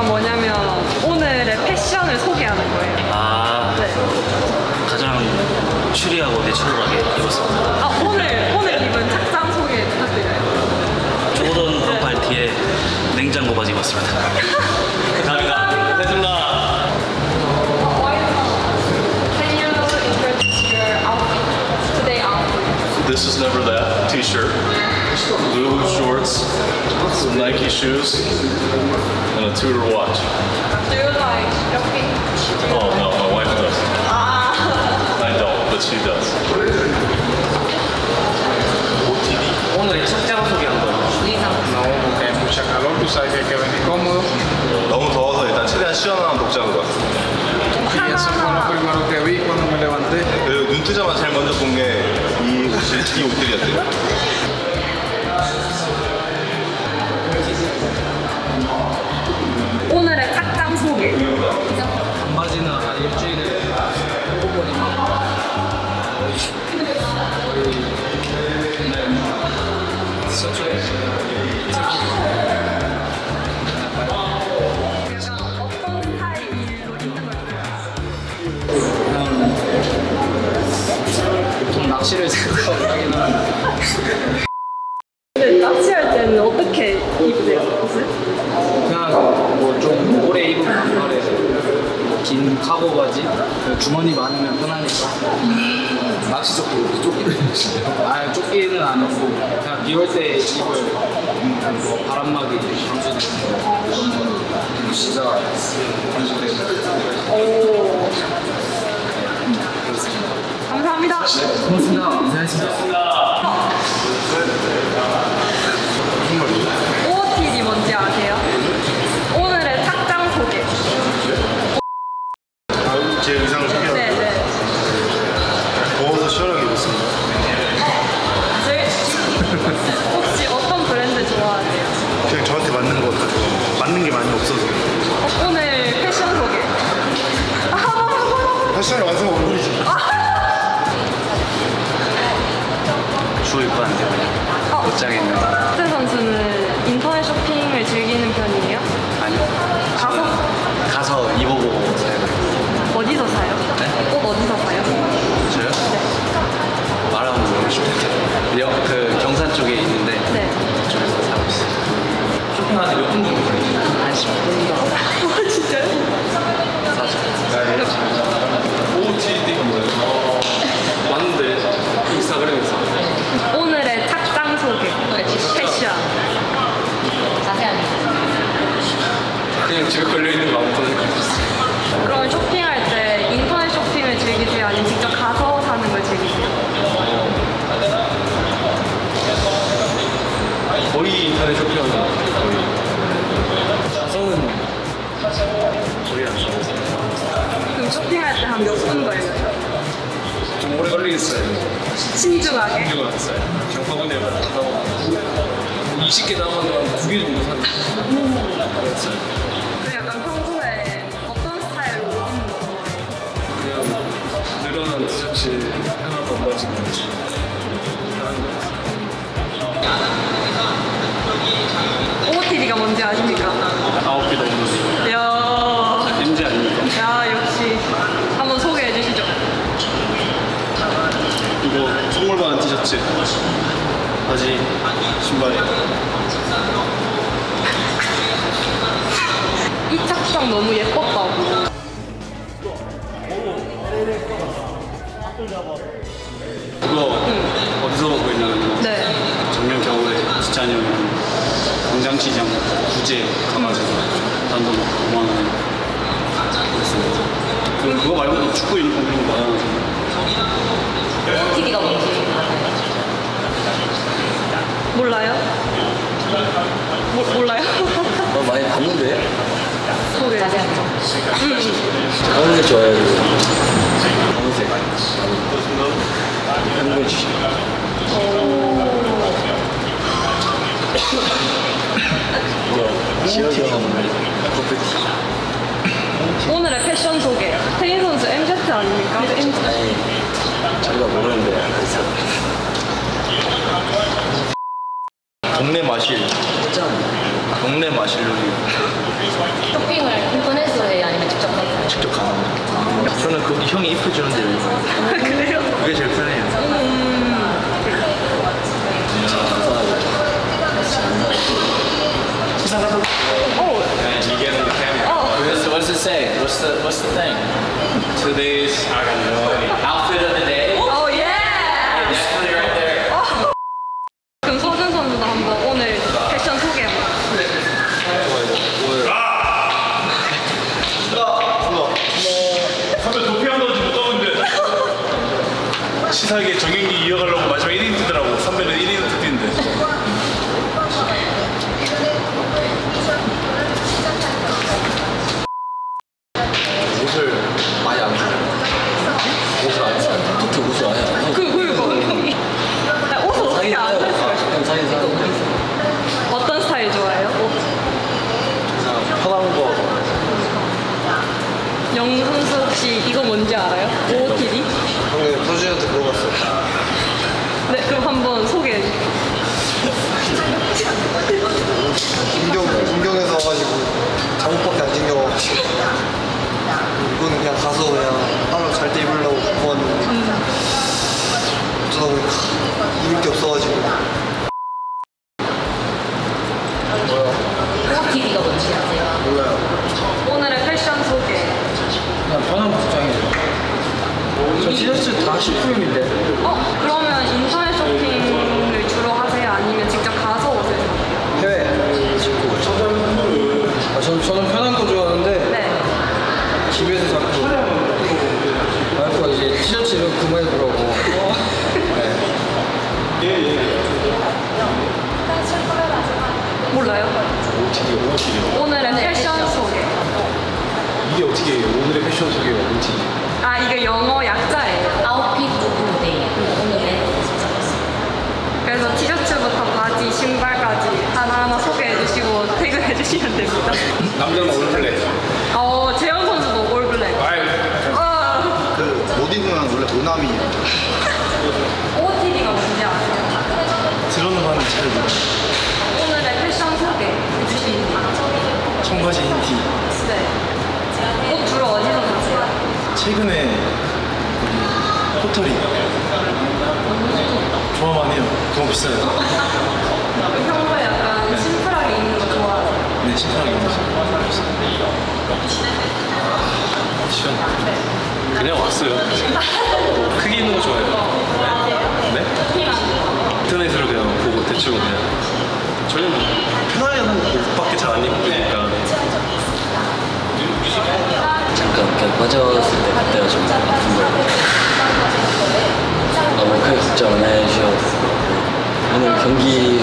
OOTD가 뭐냐면 오늘의 패션을 소개하는 거예요. 아 네. 가장 추리하고 내추럴하게 입었습니다 아 오늘 오늘 입은 착장 소개 부탁드려요. 조던 반팔 뒤에 냉장고 바지 입었습니다 감사합니다 됐습니다? This is never that t-shirt. Blue shorts, some Nike shoes, and a Tudor watch. Do you like shopping? Oh no, my wife does. 아 I don't, but she does. 오늘의 착장 소개 한번 No, porque hay mucha calor, tú sabes que hay que venir cómodo. 너무 더워서 일단 최대한 시원한 복장으로 왔어. Y eso fue lo primero que vi cuando me levanté. 그리고 눈 뜨자마자 제일 먼저 본 게 이 옷이 이 옷들이었대요. 반바 긴 카고 바지? 그 주머니 많으면 편하니까. 낚시 조끼 조끼를 입으시네요? 아 조끼는 안 입고 그냥 비올 때 입을 뭐 바람막이 시자 방수되는 거 오. 감사합니다. 고맙습니다. 고생하셨습니다 제 의상을 소개하고 네 네. 더워서 시원하게 입었습니다. 혹시 어떤 브랜드 좋아하세요? 그냥 저한테 맞는 거 같아요. 맞는 게 많이 없어서. 어, 오늘 패션 소개. 아, 패션의 완성 얼굴이지. 주로 입고 어, 옷장에 있는 신중하게. 이거 왔어요. 장바구니에 담아서 20개 담아서 두개 정도 사는 거였어요. 이 착장 너무 예뻤다고. 그거 어디서 구했냐면 네. 작년 겨울에 지찬이 형이 광장시장 구제 가가지고 단돈 5만 원에 그랬습니다 그, 그거 말고도 축구 유니폼 그런 거 많아서 OOTD가 뭔지 몰라요? 모, 몰라요? 어, 많이 봤는데 소개해 주시죠. 가을 좋아해요. 오늘의 패션 소개. 태인 선수 MZ 아닙니까? 아니, 저희가 모르는데 항상. 동네 마실. 동네 마실로 직접 거. 저는 거기 형이 입혀주는 데를 가요. 그래요? 그게 제일 편해요. And you get in the camera. What does it say? What's the What's the thing? Today's I got no idea. 사긴 사는데 어떤 스타일 좋아해요? 그냥 편한 거 영 선수 혹시 이거 뭔지 알아요? OOTD? 형님 서준이한테 물어봤어요. 네, 그럼 한번 소개해 주세요. 김경, 김경에서 와가지고 잠옷밖에 안 챙겨와가지고 이거는 그냥 가서 그냥 하루 잘 때 입으려고 갖고 왔는데 어쩌다 보니까 입을 게 없어가지고 OOTD가 뭔지 아세요? 몰라요 오늘의 패션 소개. 그냥 편한 복장이죠. 저 티셔츠 다 10%인데. 어, 그러면 인터넷 쇼핑을 주로 하세요? 아니면 직접 가서 오세요? 해외. 아, 저는, 저는 편한 거 좋아하는데 네. 집에서 자꾸 와이프가 이제 티셔츠를 구매해보라고. 몰라요? OOTD OOTD 오늘의 패션 소개. 이게 어떻게 해요? 오늘의 패션 소개가 OOTD 아, 이게 영어 약자예요. outfit of day. 오늘의 그래서 티셔츠부터 바지, 신발까지 하나하나 소개해 주시고 태그해 주시면 됩니다. 남자는 올블랙 어, 재현 선수도 올블랙. 아이 어, 그못 입으면 원래 모남이에요 OOTD가 뭔지 아세요? 들어는 거는 잘 몰라요 오늘의 패션 소개 해주시면 청바지 흰티 어디서 봤어요? 최근에 포털이 좋아 많이 해요. 그거 비싸요. 평소에 약간 네. 심플하게 입는 거 좋아하세요? 네 심플하게 입는 거 좋아해요. 아, 시간. 네. 그냥 왔어요. 크게 원하셔서 오늘 경기